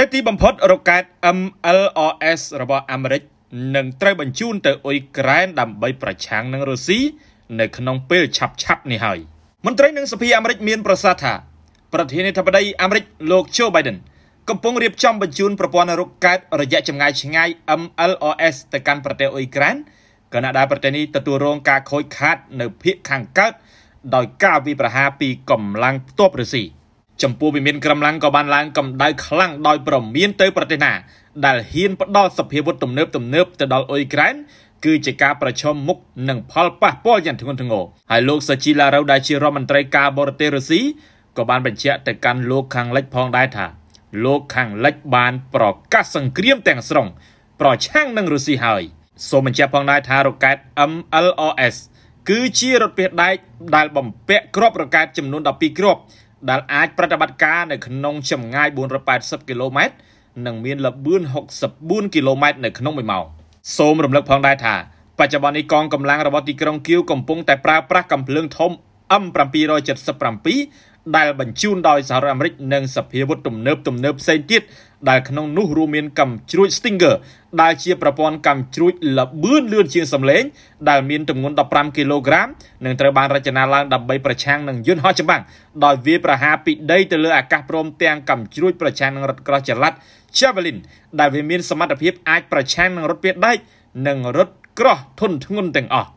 នៅទីបំផុតរ៉ុកកែត MLRS របស់អាមេរិកនឹងត្រូវបញ្ជូនទៅអ៊ុយក្រែនដើម្បីប្រឆាំងនឹងរុស្ស៊ីនៅក្នុងពេលឆាប់ឆាប់នេះហើយមន្ត្រីនឹងសភាអាមេរិកមានប្រសាសន៍ថាប្រធានាធិបតីអាមេរិកលោក Joe Biden កំពុងរៀបចំបញ្ជូនប្រព័ន្ធរ៉ុកកែតរយៈចម្ងាយឆ្ងាយ MLRS ទៅកាន់ប្រទេសអ៊ុយក្រែនគណៈដែលប្រទេសនេះទទួលរងការខូចខាតនៅភូមិខាងកើតដោយការវិប្រហារពីកម្លាំងផ្ទាប់រុស្ស៊ី ចំពោះវិមានក្រំឡាំងក៏បានឡើងកម្ដៅខ្លាំងដោយប្រមានទៅប្រទេសណាដែលហ៊ានផ្ដល់សភាវុធទំនើបទំនើបទៅដល់អ៊ុយក្រែនគឺជាការប្រឈមមុខនឹងផលប៉ះពាល់យ៉ាងធ្ងន់ធ្ងរហើយលោកសាជីឡារ៉ូដែលជារដ្ឋមន្ត្រីការបរទេសរុស្ស៊ីក៏បានបញ្ជាក់ទៅកាន់លោកខាងលិចផងដែរថាលោកខាងលិចបានប្រកាសសង្គ្រាមទាំងស្រុងប្រឆាំងនឹងរុស្ស៊ីហើយសូមបញ្ជាក់ផងដែរថារ៉ុកែត MLRS គឺជារថភេទដែកដែលបំពាក់គ្រាប់រ៉ុកែតចំនួន12គ្រាប់ ដែលអាចប្រតិបត្តិការនៅក្នុងចម្ងាយ480គីឡូម៉ែត្រនិងមានល្បឿន64គីឡូម៉ែត្រនៅក្នុង1ម៉ោងសូមរំលឹកផងដែរថាបច្ចុប្បន្ននេះកងកម្លាំងរបស់ទីក្រុងគៀវកំពុងតែប្រើប្រាស់កាំភ្លើងធំ M777 ដែលបញ្ជូនដោយសហរដ្ឋអាមេរិកនិងសភាវុធទំនើបទំនើបផ្សេងទៀតដែលក្នុងនោះរួមមានកាំជ្រួច Stinger ដែលជាប្រព័ន្ធកាំជ្រួចល្បឿនលឿនជាងសំឡេងដែលមានទម្ងន់15គីឡូក្រាមនិងត្រូវបានរចនាឡើងដើម្បីប្រឆាំងនឹងយន្តហោះចម្បាំងដោយវាប្រហារពីដីទៅលើអាកាសព្រមទាំងកាំជ្រួចប្រឆាំងនឹងរថក្រោះចល័ត Javelin ដែលវាមានសមត្ថភាពអាចប្រឆាំងនឹងរថពាដែកនិងរថក្រោះធុនធ្ងន់ទាំងអស់